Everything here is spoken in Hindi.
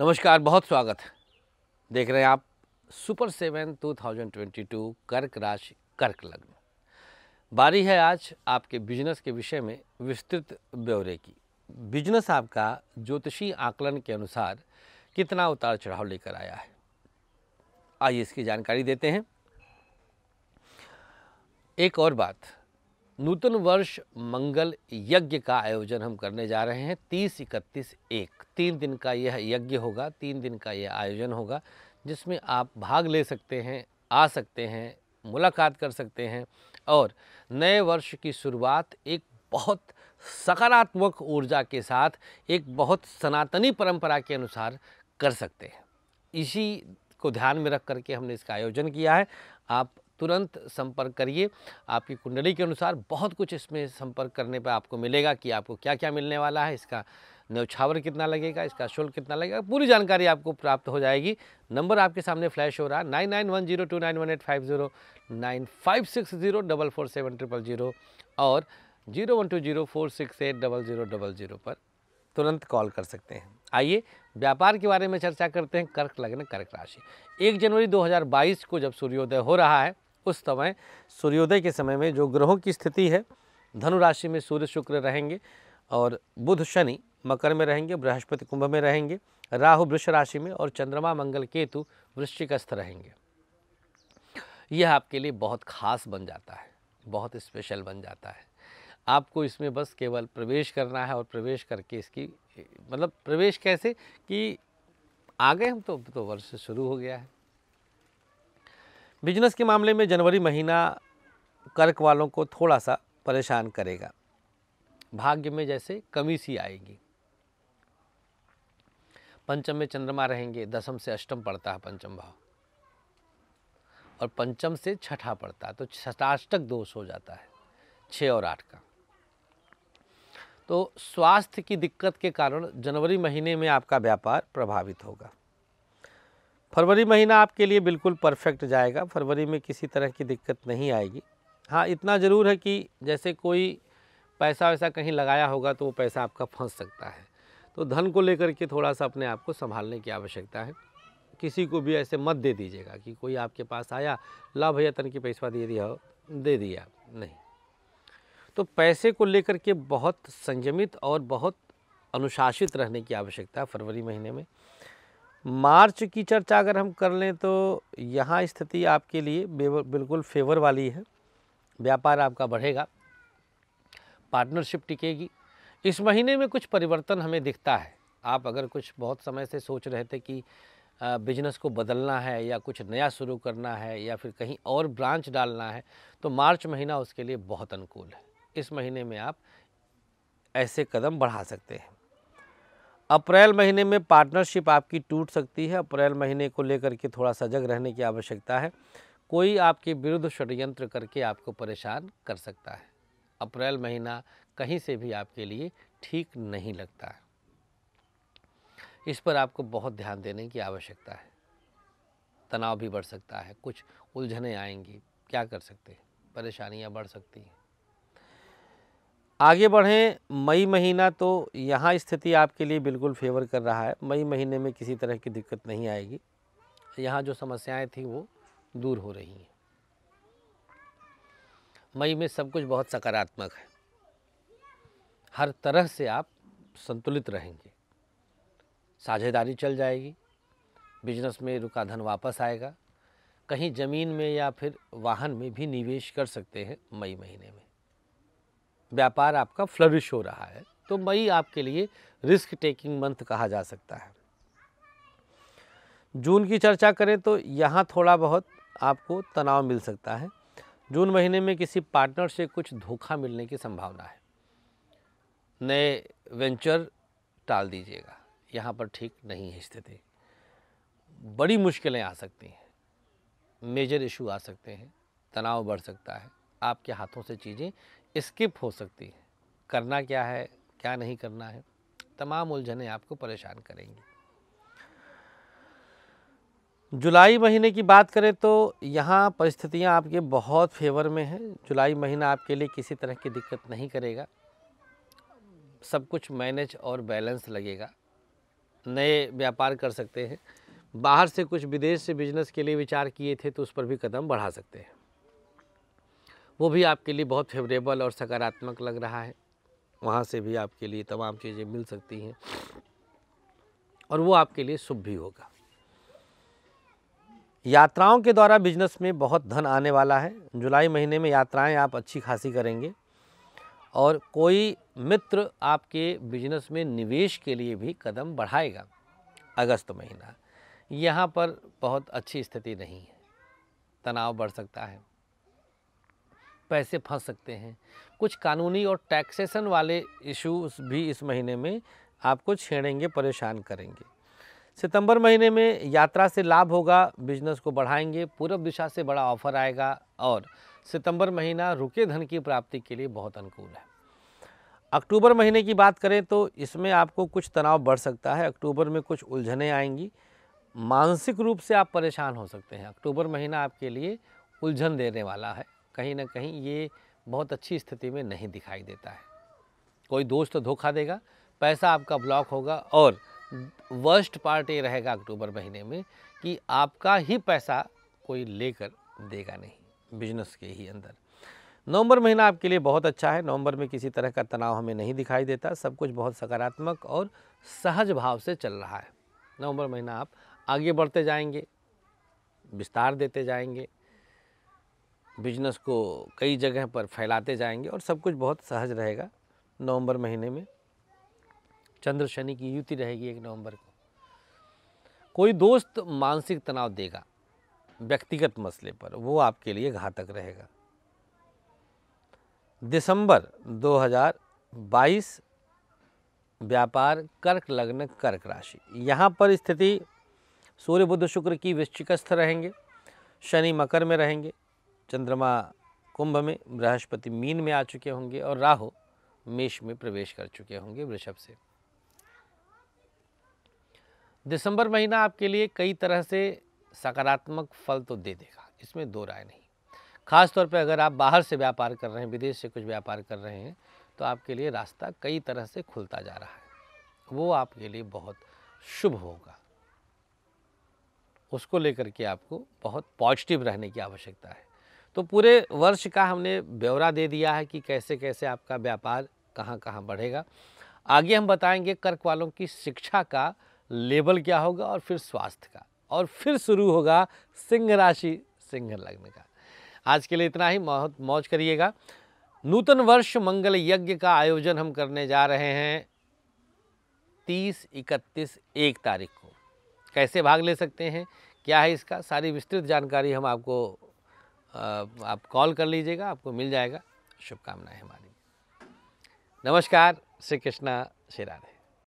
नमस्कार, बहुत स्वागत। देख रहे हैं आप सुपर सेवन 2022 कर्क राशि, कर्क लग्न। बारी है आज आपके बिज़नेस के विषय में विस्तृत ब्यौरे की। बिज़नेस आपका ज्योतिषी आकलन के अनुसार कितना उतार चढ़ाव लेकर आया है। आइए इसकी जानकारी देते हैं। एक और बात नूतन वर्ष मंगल यज्ञ का आयोजन हम करने जा रहे हैं। तीस इकतीस एक। तीन दिन का यह यज्ञ होगा, तीन दिन का यह आयोजन होगा, जिसमें आप भाग ले सकते हैं, आ सकते हैं, मुलाकात कर सकते हैं और नए वर्ष की शुरुआत एक बहुत सकारात्मक ऊर्जा के साथ, एक बहुत सनातनी परंपरा के अनुसार कर सकते हैं। इसी को ध्यान में रख करके हमने इसका आयोजन किया है। आप तुरंत संपर्क करिए। आपकी कुंडली के अनुसार बहुत कुछ इसमें संपर्क करने पर आपको मिलेगा कि आपको क्या क्या मिलने वाला है, इसका न्यौछावर कितना लगेगा, इसका शुल्क कितना लगेगा, पूरी जानकारी आपको प्राप्त हो जाएगी। नंबर आपके सामने फ्लैश हो रहा है, nine nine one zero two nine one eight five zero, nine five six zero double four seven triple zero और zero one two zero four six eight double zero double zero पर तुरंत कॉल कर सकते हैं। आइए, व्यापार के बारे में चर्चा करते हैं, कर्क लग्न, कर्क राशि। एक जनवरी 2022 को जब सूर्योदय हो रहा है उस समय सूर्योदय के समय में जो ग्रहों की स्थिति है धनु राशि में सूर्य शुक्र रहेंगे और बुध शनि मकर में रहेंगे बृहस्पति कुंभ में रहेंगे राहु वृष राशि में और चंद्रमा मंगल केतु वृश्चिकस्थ रहेंगे। यह आपके लिए बहुत खास बन जाता है बहुत स्पेशल बन जाता है। आपको इसमें बस केवल प्रवेश करना है और प्रवेश करके इसकी मतलब प्रवेश कैसे कि आ गए हम तो, तो वर्ष शुरू हो गया है। बिज़नेस के मामले में जनवरी महीना कर्क वालों को थोड़ा सा परेशान करेगा। भाग्य में जैसे कमी सी आएगी। पंचम में चंद्रमा रहेंगे, दसम से अष्टम पड़ता है पंचम भाव। और पंचम से छठा पड़ता है तो छठाष्टक दोष हो जाता है छः और आठ का। तो स्वास्थ्य की दिक्कत के कारण जनवरी महीने में आपका व्यापार प्रभावित होगा। फरवरी महीना आपके लिए बिल्कुल परफेक्ट जाएगा। फरवरी में किसी तरह की दिक्कत नहीं आएगी। हाँ इतना ज़रूर है कि जैसे कोई पैसा वैसा कहीं लगाया होगा तो वो पैसा आपका फंस सकता है। तो धन को लेकर के थोड़ा सा अपने आप को संभालने की आवश्यकता है। किसी को भी ऐसे मत दे दीजिएगा कि कोई आपके पास आया ला भैया तन की पैसा दे दिया दे दिया नहीं। तो पैसे को लेकर के बहुत संयमित और बहुत अनुशासित रहने की आवश्यकता है फरवरी महीने में। मार्च की चर्चा अगर हम कर लें तो यहाँ स्थिति आपके लिए बिल्कुल फेवर वाली है। व्यापार आपका बढ़ेगा, पार्टनरशिप टिकेगी। इस महीने में कुछ परिवर्तन हमें दिखता है। आप अगर कुछ बहुत समय से सोच रहे थे कि बिज़नेस को बदलना है या कुछ नया शुरू करना है या फिर कहीं और ब्रांच डालना है तो मार्च महीना उसके लिए बहुत अनुकूल है। इस महीने में आप ऐसे कदम बढ़ा सकते हैं। अप्रैल महीने में पार्टनरशिप आपकी टूट सकती है। अप्रैल महीने को लेकर के थोड़ा सजग रहने की आवश्यकता है। कोई आपके विरुद्ध षड्यंत्र करके आपको परेशान कर सकता है। अप्रैल महीना कहीं से भी आपके लिए ठीक नहीं लगता है। इस पर आपको बहुत ध्यान देने की आवश्यकता है। तनाव भी बढ़ सकता है। कुछ उलझने आएँगी। क्या कर सकते हैं? परेशानियाँ बढ़ सकती हैं। आगे बढ़ें, मई महीना तो यहाँ स्थिति आपके लिए बिल्कुल फेवर कर रहा है। मई महीने में किसी तरह की दिक्कत नहीं आएगी। यहाँ जो समस्याएँ थी वो दूर हो रही हैं। मई में सब कुछ बहुत सकारात्मक है। हर तरह से आप संतुलित रहेंगे। साझेदारी चल जाएगी। बिज़नेस में रुका धन वापस आएगा। कहीं ज़मीन में या फिर वाहन में भी निवेश कर सकते हैं मई महीने में। व्यापार आपका फ्लरिश हो रहा है तो मई आपके लिए रिस्क टेकिंग मंथ कहा जा सकता है। जून की चर्चा करें तो यहाँ थोड़ा बहुत आपको तनाव मिल सकता है। जून महीने में किसी पार्टनर से कुछ धोखा मिलने की संभावना है। नए वेंचर टाल दीजिएगा, यहाँ पर ठीक नहीं है स्थिति। बड़ी मुश्किलें आ सकती हैं मेजर इशू आ सकते हैं, तनाव बढ़ सकता है। आपके हाथों से चीज़ें स्किप हो सकती है। करना क्या है, क्या नहीं करना है, तमाम उलझने आपको परेशान करेंगी। जुलाई महीने की बात करें तो यहाँ परिस्थितियाँ आपके बहुत फेवर में हैं। जुलाई महीना आपके लिए किसी तरह की दिक्कत नहीं करेगा। सब कुछ मैनेज और बैलेंस लगेगा। नए व्यापार कर सकते हैं। बाहर से कुछ विदेश से बिज़नेस के लिए विचार किए थे तो उस पर भी कदम बढ़ा सकते हैं। वो भी आपके लिए बहुत फेवरेबल और सकारात्मक लग रहा है। वहाँ से भी आपके लिए तमाम चीज़ें मिल सकती हैं और वो आपके लिए शुभ भी होगा। यात्राओं के द्वारा बिज़नेस में बहुत धन आने वाला है। जुलाई महीने में यात्राएँ आप अच्छी खासी करेंगे और कोई मित्र आपके बिज़नेस में निवेश के लिए भी कदम बढ़ाएगा अगस्त महीना। यहाँ पर बहुत अच्छी स्थिति नहीं है। तनाव बढ़ सकता है। पैसे फंस सकते हैं। कुछ कानूनी और टैक्सेशन वाले इश्यूज़ भी इस महीने में आपको छेड़ेंगे, परेशान करेंगे। सितंबर महीने में यात्रा से लाभ होगा, बिज़नेस को बढ़ाएँगे पूर्व दिशा से बड़ा ऑफ़र आएगा और सितंबर महीना रुके धन की प्राप्ति के लिए बहुत अनुकूल है। अक्टूबर महीने की बात करें तो इसमें आपको कुछ तनाव बढ़ सकता है। अक्टूबर में कुछ उलझने आएँगी। मानसिक रूप से आप परेशान हो सकते हैं। अक्टूबर महीना आपके लिए उलझन देने वाला है। कहीं ना कहीं ये बहुत अच्छी स्थिति में नहीं दिखाई देता है। कोई दोस्त तो धोखा देगा, पैसा आपका ब्लॉक होगा और वर्स्ट पार्ट ये रहेगा अक्टूबर महीने में कि आपका ही पैसा कोई लेकर देगा नहीं बिज़नेस के ही अंदर। नवंबर महीना आपके लिए बहुत अच्छा है। नवंबर में किसी तरह का तनाव हमें नहीं दिखाई देता। सब कुछ बहुत सकारात्मक और सहज भाव से चल रहा है। नवंबर महीना आप आगे बढ़ते जाएँगे, विस्तार देते जाएँगे। बिज़नेस को कई जगह पर फैलाते जाएँगे और सब कुछ बहुत सहज रहेगा नवंबर महीने में। चंद्र शनि की युति रहेगी एक नवंबर को। कोई दोस्त मानसिक तनाव देगा, व्यक्तिगत मसले पर, वो आपके लिए घातक रहेगा। दिसंबर 2022 व्यापार, कर्क लग्न, कर्क राशि। यहाँ पर स्थिति, सूर्य बुद्ध शुक्र की वृश्चिकस्थ रहेंगे, शनि मकर में रहेंगे चंद्रमा कुंभ में, बृहस्पति मीन में आ चुके होंगे और राहु मेष में प्रवेश कर चुके होंगे वृषभ से। दिसंबर महीना आपके लिए कई तरह से सकारात्मक फल तो दे देगा, इसमें दो राय नहीं। खास तौर पे अगर आप बाहर से व्यापार कर रहे हैं, विदेश से कुछ व्यापार कर रहे हैं तो आपके लिए रास्ता कई तरह से खुलता जा रहा है। वो आपके लिए बहुत शुभ होगा। उसको लेकर के आपको बहुत पॉजिटिव रहने की आवश्यकता है। तो पूरे वर्ष का हमने ब्यौरा दे दिया है कि कैसे कैसे आपका व्यापार कहाँ कहाँ बढ़ेगा। आगे हम बताएँगे कर्क वालों की शिक्षा का लेवल क्या होगा और फिर स्वास्थ्य का। और फिर शुरू होगा सिंह राशि, सिंह लग्न का। आज के लिए इतना ही मौज करिएगा। नूतन वर्ष मंगल यज्ञ का आयोजन हम करने जा रहे हैं तीस इकतीस एक तारीख को। कैसे भाग ले सकते हैं? क्या है इसका? सारी विस्तृत जानकारी हम आपको आप कॉल कर लीजिएगा आपको मिल जाएगा। शुभकामनाएँ हमारी। नमस्कार श्री कृष्णा श्री राधे